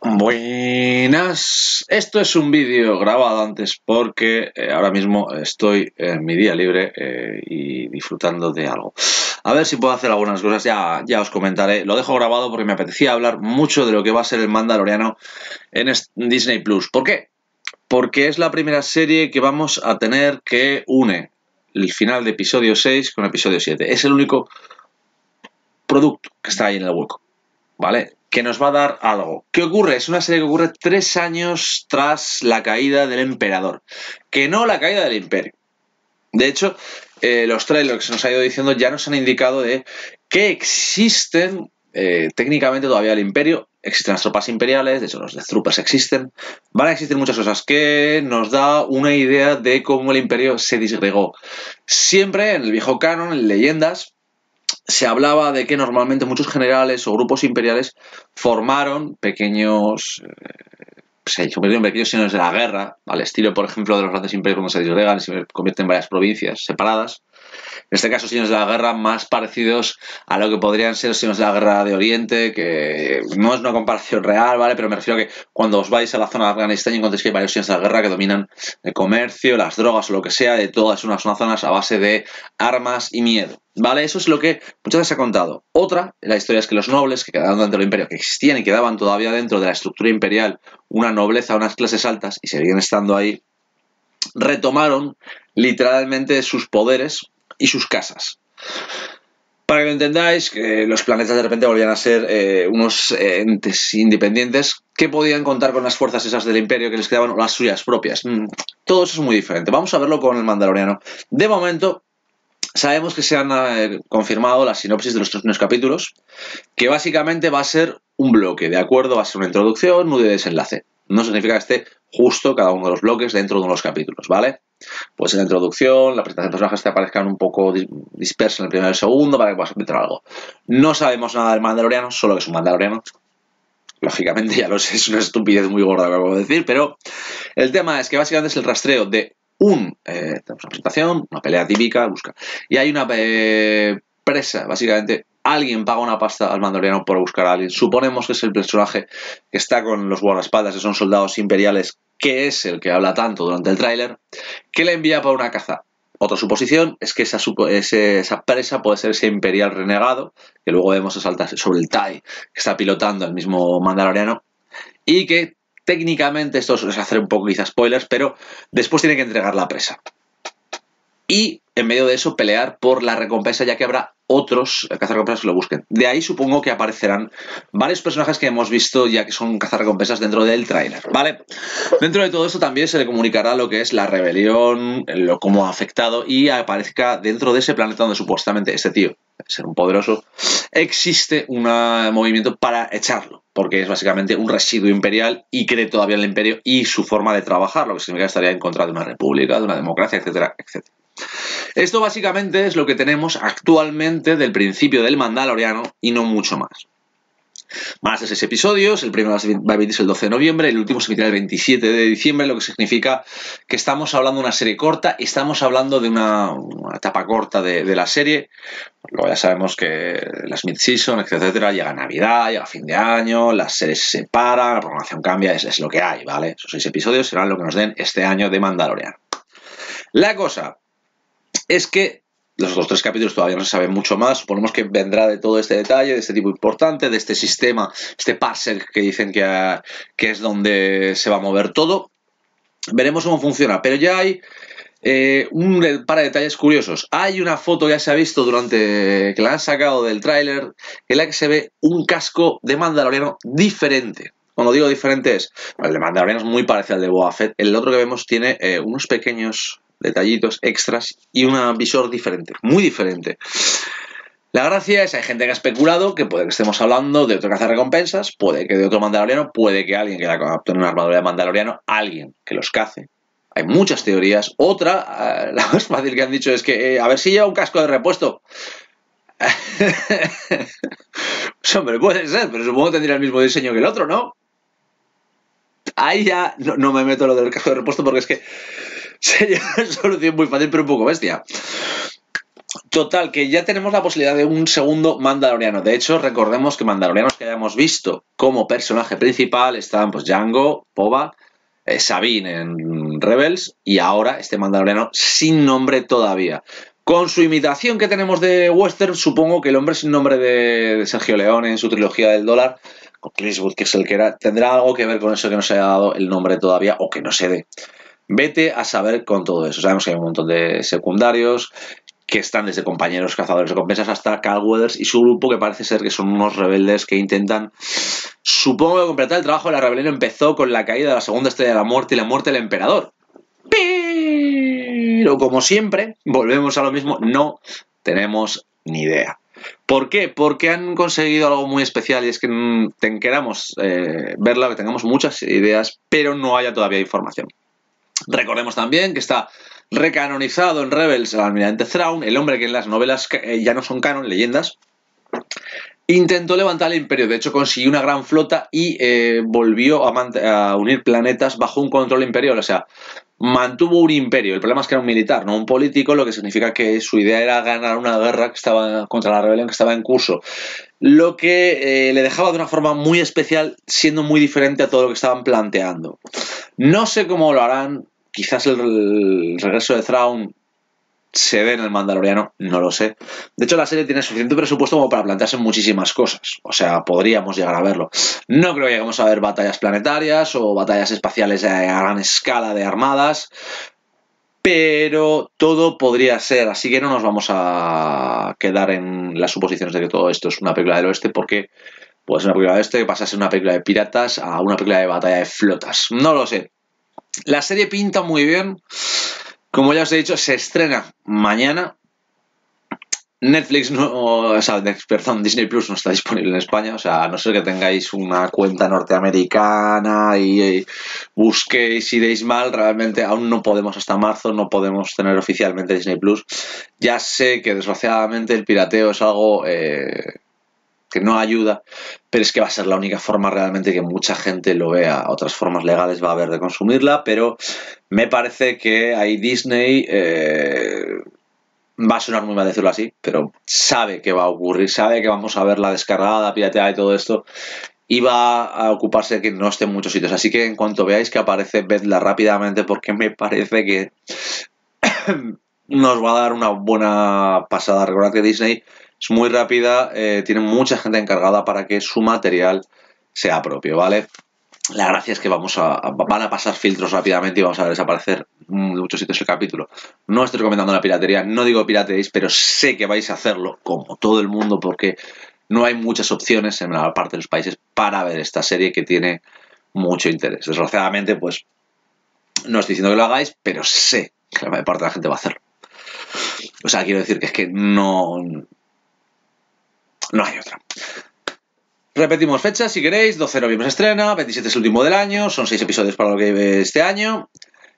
Buenas, esto es un vídeo grabado antes porque eh, ahora mismo estoy en mi día libre eh, y disfrutando de algo. A ver si puedo hacer algunas cosas, ya, ya os comentaré. Lo dejo grabado porque me apetecía hablar mucho de lo que va a ser el Mandaloriano en Disney Plus. ¿Por qué? Porque es la primera serie que vamos a tener que une el final de episodio 6 con episodio 7. Es el único producto que está ahí en el hueco. ¿Vale? que nos va a dar algo. ¿Qué ocurre? Es una serie que ocurre tres años tras la caída del emperador, que no la caída del imperio. De hecho, eh, los trailers que se nos ha ido diciendo ya nos han indicado de que existen eh, técnicamente todavía el imperio, existen las tropas imperiales, de hecho los Death existen, van a existir muchas cosas que nos da una idea de cómo el imperio se disgregó. Siempre en el viejo canon, en leyendas, se hablaba de que normalmente muchos generales o grupos imperiales formaron pequeños eh, se en pequeños señores de la guerra, al estilo, por ejemplo, de los grandes imperios cuando se disgregan y se convierten en varias provincias separadas. En este caso, señores de la guerra más parecidos a lo que podrían ser señores de la guerra de Oriente, que no es una comparación real, ¿vale? Pero me refiero a que cuando os vais a la zona de Afganistán y encontréis que hay varios señores de la guerra que dominan el comercio, las drogas o lo que sea, de todas unas, zonas a base de armas y miedo. ¿Vale? Eso es lo que muchas veces se ha contado. Otra, la historia es que los nobles que quedaban dentro del imperio, que existían y quedaban todavía dentro de la estructura imperial, una nobleza, unas clases altas, y seguían estando ahí, retomaron literalmente sus poderes y sus casas. Para que lo entendáis, que los planetas de repente volvían a ser eh, unos entes independientes que podían contar con las fuerzas esas del imperio que les quedaban las suyas propias. Mm, todo eso es muy diferente. Vamos a verlo con el Mandaloriano. De momento, sabemos que se han eh, confirmado las sinopsis de los tres primeros capítulos, que básicamente va a ser un bloque, ¿de acuerdo? Va a ser una introducción, nudo de desenlace. No significa que esté justo cada uno de los bloques dentro de uno de los capítulos, ¿vale? Pues en la introducción, la presentación de personajes te aparezcan un poco dispersos en el primero y el segundo para que puedas meter algo. No sabemos nada del Mandaloriano, solo que es un Mandaloriano. Lógicamente, ya lo sé, es una estupidez muy gorda que acabo de decir, pero el tema es que básicamente es el rastreo de un, eh, una presentación, una pelea típica, busca. Y hay una eh, presa, básicamente, alguien paga una pasta al mandaloriano por buscar a alguien. Suponemos que es el personaje que está con los guardaespaldas, que son soldados imperiales, que es el que habla tanto durante el tráiler, que le envía para una caza. Otra suposición es que esa, esa, presa puede ser ese imperial renegado, que luego vemos saltarse sobre el TIE que está pilotando el mismo mandaloriano, y que técnicamente, esto es hacer un poco quizá spoilers, pero después tiene que entregar la presa. Y en medio de eso pelear por la recompensa, ya que habrá otros cazarrecompensas que lo busquen. De ahí supongo que aparecerán varios personajes que hemos visto ya que son cazarrecompensas dentro del tráiler, ¿vale? Dentro de todo esto también se le comunicará lo que es la rebelión, lo cómo ha afectado y aparezca dentro de ese planeta donde supuestamente este tío, ser un poderoso, existe un movimiento para echarlo, porque es básicamente un residuo imperial y cree todavía en el imperio y su forma de trabajar, lo que significa que estaría en contra de una república, de una democracia, etcétera, etcétera. Esto básicamente es lo que tenemos actualmente del principio del Mandaloriano y no mucho más. Más de seis episodios, el primero va a emitirse el 12 de noviembre, el último se emitirá el 27 de diciembre, lo que significa que estamos hablando de una serie corta estamos hablando de una, etapa corta de, la serie. Luego ya sabemos que las mid-season, etcétera, llega Navidad, llega fin de año, las series se separan, la programación cambia, es, es lo que hay, ¿vale? Esos seis episodios serán lo que nos den este año de Mandaloriano. La cosa, es que los otros tres capítulos todavía no se sabe mucho más. Suponemos que vendrá de todo este detalle, de este tipo importante, de este sistema, este parser que dicen que, que es donde se va a mover todo. Veremos cómo funciona. Pero ya hay eh, un par de detalles curiosos. Hay una foto que ya se ha visto durante que la han sacado del tráiler en la que se ve un casco de Mandaloriano diferente. Cuando digo diferente es, el de Mandaloriano es muy parecido al de Fett. El otro que vemos tiene eh, unos pequeños detallitos extras y un visor diferente, muy diferente. La gracia es, hay gente que ha especulado que puede que estemos hablando de otro recompensas puede que de otro mandaloriano, puede que alguien que obtener una armadura de mandaloriano, alguien que los cace. Hay muchas teorías. Otra, eh, la más fácil que han dicho es que, eh, a ver si lleva un casco de repuesto. pues hombre, puede ser, pero supongo que tendría el mismo diseño que el otro, ¿no? Ahí ya no me meto lo del casco de repuesto porque es que Sería una solución muy fácil, pero un poco bestia. Total, que ya tenemos la posibilidad de un segundo Mandaloriano. De hecho, recordemos que Mandalorianos que hayamos visto como personaje principal están pues Django, Boba, eh, Sabine en Rebels y ahora este Mandaloriano sin nombre todavía. Con su imitación que tenemos de Western, supongo que el hombre sin nombre de, Sergio León en su trilogía del dólar, con Chris Wood, que es el que era, tendrá algo que ver con eso que no se haya dado el nombre todavía o que no se dé. Vete a saber con todo eso. Sabemos que hay un montón de secundarios que están desde compañeros cazadores de recompensas hasta Carl Weathers y su grupo que parece ser que son unos rebeldes que intentan, supongo que completar el trabajo de la rebelión empezó con la caída de la segunda estrella de la muerte y la muerte del emperador. Pero como siempre, volvemos a lo mismo, no tenemos ni idea. ¿Por qué? Porque han conseguido algo muy especial y es que queramos eh, verla, que tengamos muchas ideas, pero no haya todavía información. Recordemos también que está recanonizado en Rebels el almirante Thrawn, el hombre que en las novelas eh, ya no son canon, leyendas, intentó levantar el imperio, de hecho consiguió una gran flota y eh, volvió a, unir planetas bajo un control imperial, o sea, mantuvo un imperio, el problema es que era un militar, no un político, lo que significa que su idea era ganar una guerra que estaba contra la rebelión que estaba en curso, lo que eh, le dejaba de una forma muy especial, siendo muy diferente a todo lo que estaban planteando. No sé cómo lo harán, quizás el, regreso de Thrawn se dé en el Mandaloriano, no lo sé. De hecho, la serie tiene suficiente presupuesto como para plantearse muchísimas cosas. O sea, podríamos llegar a verlo. No creo que lleguemos a ver batallas planetarias o batallas espaciales a gran escala de armadas. Pero todo podría ser, así que no nos vamos a quedar en las suposiciones de que todo esto es una película del oeste, porque puede ser una película del oeste que pasa a ser una película de piratas a una película de batalla de flotas. No lo sé. La serie pinta muy bien. Como ya os he dicho, se estrena mañana. Netflix no, o sea, perdón, Disney Plus no está disponible en España, o sea, no ser que tengáis una cuenta norteamericana y, busquéis y deis mal, realmente aún no podemos hasta marzo, no podemos tener oficialmente Disney Plus. Ya sé que desgraciadamente el pirateo es algo eh, que no ayuda, pero es que va a ser la única forma realmente que mucha gente lo vea. Otras formas legales va a haber de consumirla, pero me parece que ahí Disney eh, va a sonar muy mal decirlo así, pero sabe que va a ocurrir, sabe que vamos a ver la descargada, pirateada y todo esto, y va a ocuparse de que no esté en muchos sitios. Así que en cuanto veáis que aparece, vedla rápidamente porque me parece que nos va a dar una buena pasada. Recordad que Disney es muy rápida, eh, tiene mucha gente encargada para que su material sea propio, ¿vale? La gracia es que vamos a, van a pasar filtros rápidamente y vamos a desaparecer muchos sitios el capítulo. No estoy recomendando la piratería, no digo pirateéis, pero sé que vais a hacerlo, como todo el mundo, porque no hay muchas opciones en la parte de los países para ver esta serie que tiene mucho interés. Desgraciadamente, pues no estoy diciendo que lo hagáis, pero sé que la mayor parte de la gente va a hacerlo. O sea, quiero decir que es que no, no hay otra. Repetimos fechas si queréis, 12 de noviembre se estrena, 27 es el último del año, son 6 episodios para lo que ve este año.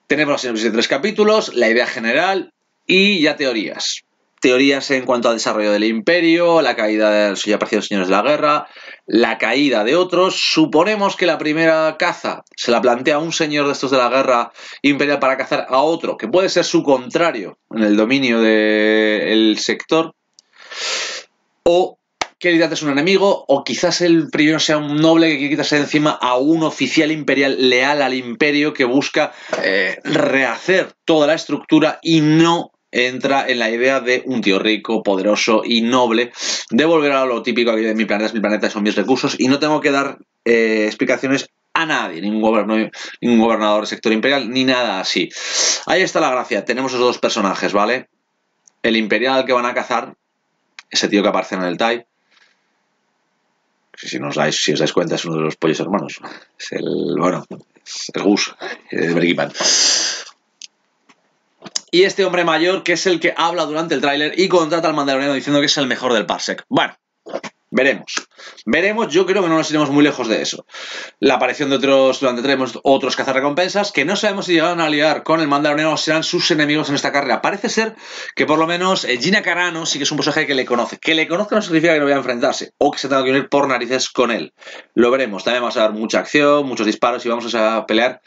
Tenemos la sinopsis de tres capítulos, la idea general y ya teorías. Teorías en cuanto al desarrollo del imperio, la caída de los ya aparecidos señores de la guerra, la caída de otros. Suponemos que la primera caza se la plantea un señor de estos de la guerra imperial para cazar a otro, que puede ser su contrario en el dominio del sector. O que es un enemigo, o quizás el primero sea un noble que quiere quitarse de encima a un oficial imperial leal al imperio que busca eh, rehacer toda la estructura y no entra en la idea de un tío rico, poderoso y noble, de volver a lo típico aquí de mi planeta, mi planeta son mis recursos y no tengo que dar eh, explicaciones a nadie, ningún gobernador, ningún gobernador del sector imperial, ni nada así. Ahí está la gracia, tenemos esos dos personajes, ¿vale? El imperial que van a cazar, ese tío que aparece en el TIE, si, os dais, si os dais cuenta, es uno de los pollos hermanos. Es el, bueno, es el Gus de Breaking Y este hombre mayor, que es el que habla durante el tráiler y contrata al mandaloriano diciendo que es el mejor del Parsec. Bueno, Veremos. Veremos, yo creo que no nos iremos muy lejos de eso. La aparición de otros, durante tenemos otros cazarrecompensas que no sabemos si llegaron a liar con el Mandaloriano o serán sus enemigos en esta carrera. Parece ser que por lo menos eh, Gina Carano sí que es un personaje que le conoce. Que le conozca no significa que no vaya a enfrentarse o que se tenga que unir por narices con él. Lo veremos. También vamos a ver mucha acción, muchos disparos y vamos a pelear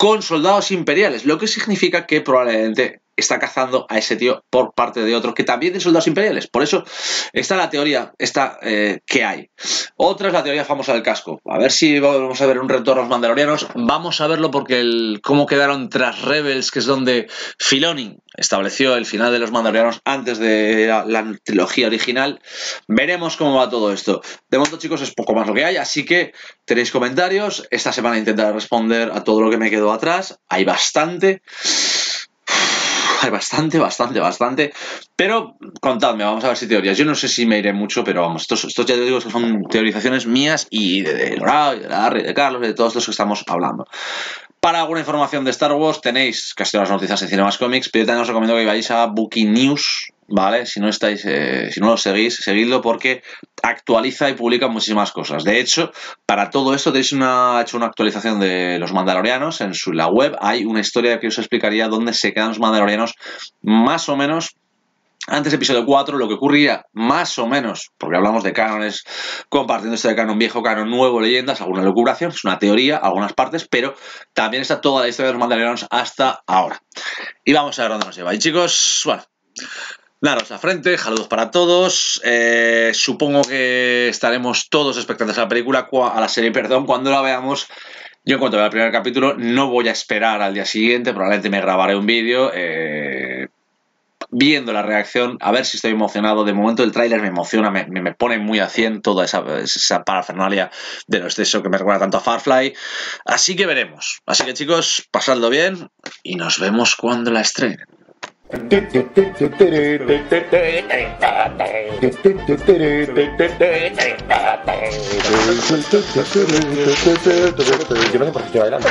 con soldados imperiales, lo que significa que probablemente está cazando a ese tío por parte de otro que también tiene soldados imperiales. Por eso está la teoría esta, eh, que hay. Otra es la teoría famosa del casco. A ver si vamos a ver un retorno a los mandalorianos. Vamos a verlo porque el cómo quedaron tras Rebels, que es donde Filoni estableció el final de los mandalorianos antes de la, la, trilogía original. Veremos cómo va todo esto. De momento, chicos, es poco más lo que hay, así que tenéis comentarios. Esta semana intentaré responder a todo lo que me quedó atrás. Hay bastante bastante, bastante, bastante. Pero contadme, vamos a ver si teorías. Yo no sé si me iré mucho, pero vamos, estos, estos ya te digo que son teorizaciones mías y de, de y de Larry, de Carlos, de todos los que estamos hablando. Para alguna información de Star Wars tenéis casi todas las noticias en Cinemas Comics, pero yo también os recomiendo que vayáis a Booking News, ¿vale? Si no estáis, eh, si no lo seguís, seguidlo porque actualiza y publica muchísimas cosas. De hecho, para todo esto tenéis una, hecho una actualización de los Mandalorianos en su la web. Hay una historia que os explicaría dónde se quedan los Mandalorianos más o menos antes episodio 4, lo que ocurría más o menos, porque hablamos de cánones, compartiendo este de canon viejo, canon nuevo, leyendas, alguna locubración, es una teoría, algunas partes, pero también está toda la historia de los mandalorianos hasta ahora. Y vamos a ver dónde nos lleva. Y chicos, bueno, daros la frente, saludos para todos. Eh, supongo que estaremos todos expectantes a la película, a la serie, perdón, cuando la veamos. Yo en cuanto vea el primer capítulo no voy a esperar al día siguiente, probablemente me grabaré un vídeo. Eh, viendo la reacción, a ver si estoy emocionado. De momento el tráiler me emociona, me, me, pone muy a 100 toda esa, esa parafernalia de lo exceso que me recuerda tanto a Farfly. Así que veremos. Así que chicos, pasadlo bien y nos vemos cuando la estrenen. Yo no sé por qué estoy bailando.